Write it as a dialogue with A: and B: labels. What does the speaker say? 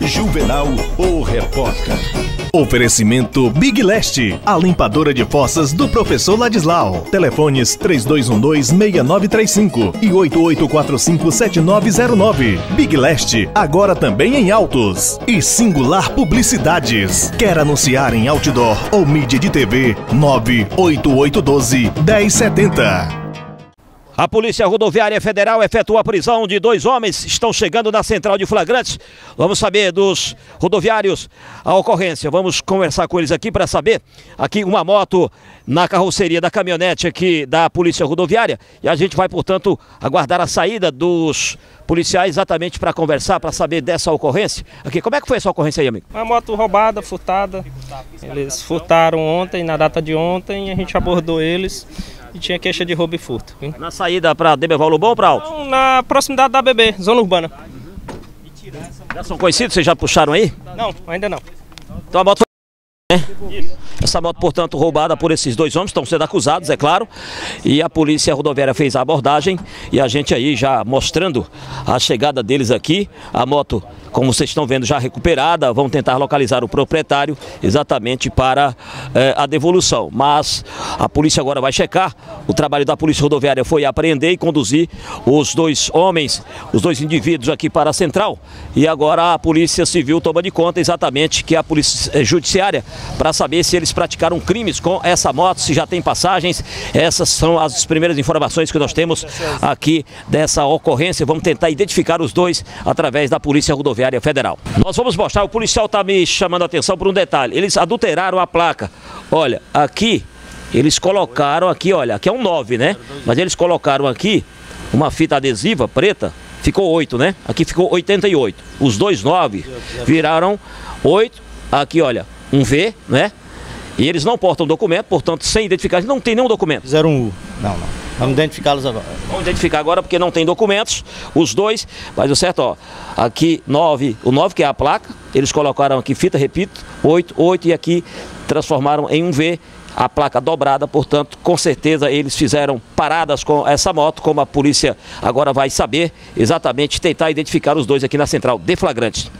A: Juvenal, o repórter. Oferecimento Big Leste, a limpadora de fossas do professor Ladislau. Telefones 3212-6935 e 8845-7909. Big Leste, agora também em autos. E Singular Publicidades. Quer anunciar em outdoor ou mídia de TV? 98812-1070.
B: A Polícia Rodoviária Federal efetuou a prisão de dois homens estão chegando na central de flagrantes. Vamos saber dos rodoviários a ocorrência. Vamos conversar com eles aqui para saber. Aqui uma moto na carroceria da caminhonete aqui da Polícia Rodoviária. E a gente vai, portanto, aguardar a saída dos policiais exatamente para conversar, para saber dessa ocorrência. Aqui, como é que foi essa ocorrência aí, amigo?
C: Uma moto roubada, furtada. Eles furtaram ontem, na data de ontem, a gente abordou eles e tinha queixa de roubo e furto. Hein?
B: Na saída para Lobão ou para Alto?
C: Na proximidade da BB, zona urbana.
B: Já são conhecidos? Vocês já puxaram aí?
C: Não, ainda não.
B: Então a moto? Essa moto, portanto, roubada por esses dois homens, estão sendo acusados, é claro. E a polícia rodoviária fez a abordagem e a gente aí já mostrando a chegada deles aqui. A moto como vocês estão vendo, já recuperada. Vão tentar localizar o proprietário exatamente para eh, a devolução. Mas a polícia agora vai checar. O trabalho da Polícia Rodoviária foi apreender e conduzir os dois homens, os dois indivíduos aqui para a central. E agora a Polícia Civil toma de conta exatamente que a Polícia eh, Judiciária para saber se eles praticaram crimes com essa moto, se já tem passagens. Essas são as primeiras informações que nós temos aqui dessa ocorrência. Vamos tentar identificar os dois através da Polícia Rodoviária. Federal. Nós vamos mostrar, o policial está me chamando a atenção por um detalhe. Eles adulteraram a placa. Olha, aqui, eles colocaram aqui, olha, aqui é um 9, né? Mas eles colocaram aqui uma fita adesiva preta, ficou 8, né? Aqui ficou 88. Os dois 9 viraram 8. Aqui, olha, um V, né? E eles não portam documento, portanto, sem identificar, não tem nenhum documento.
D: Fizeram um U. Não, não. Vamos identificá-los agora.
B: Vamos identificar agora porque não tem documentos, os dois, mas o certo, ó, aqui 9, o 9 que é a placa, eles colocaram aqui fita, repito, 8, 8 e aqui transformaram em um V a placa dobrada, portanto, com certeza eles fizeram paradas com essa moto, como a polícia agora vai saber exatamente tentar identificar os dois aqui na central de flagrantes.